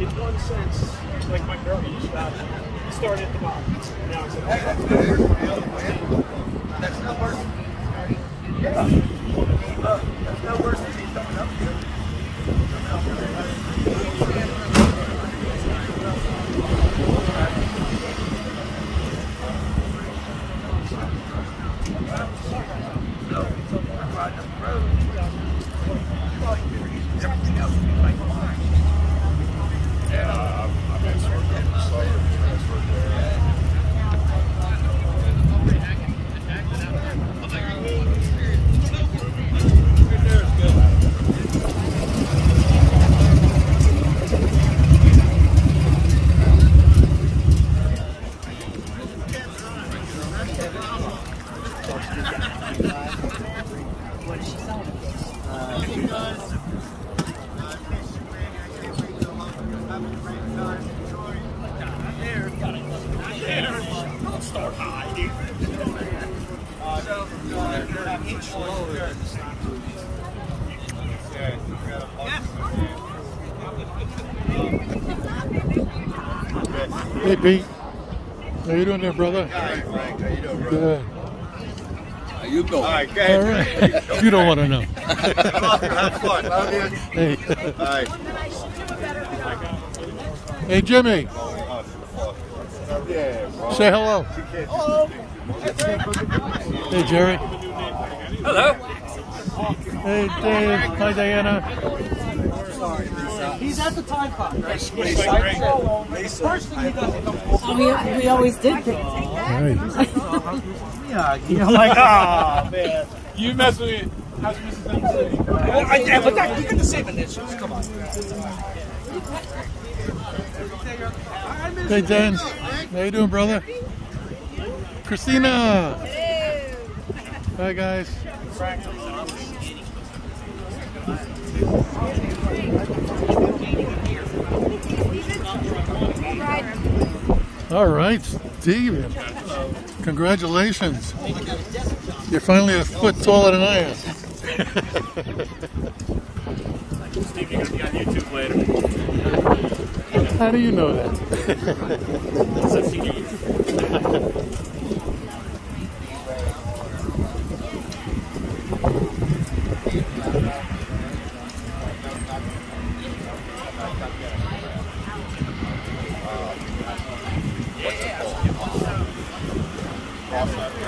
In one sense, like my girl, you started at the bottom. Everything else will be like Hey Pete, how you doing there, brother? Frank, how you doing, bro? Good. How you doing? All right, All good. right. you don't want to know. Have fun. Love you. Hey, All right. hey Jimmy, Yeah, bro. say hello. Hey Jerry. Hello. Hey Dave. Hi Diana. Sorry, He's at the time clock. Right? Squish like rain. First thing he does is We, we always did things. I'm like, ah, man. You mess with me. How's Mrs. MC? Well, I, yeah, but that, you got the same initials. Come on. Hey Dan. How you doing, brother? Christina. Hi guys. All right, Steven. Congratulations. You're finally a foot taller than I am. Steve, you're going to be on YouTube later. How do you know that? It's a CD. Five guys, all retired, and retired. So at the time, it was just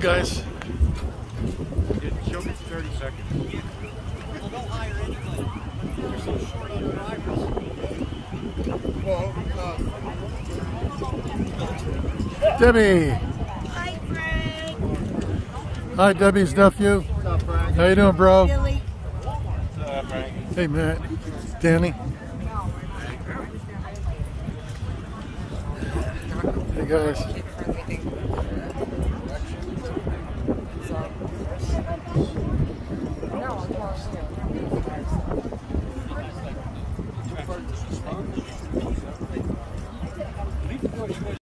guys. Show me 30 seconds. Well, Debbie. Hi, Frank. Hi, Debbie's nephew. How you doing, bro? Billy. Hey, Matt. Danny. Hey, guys. Thank you.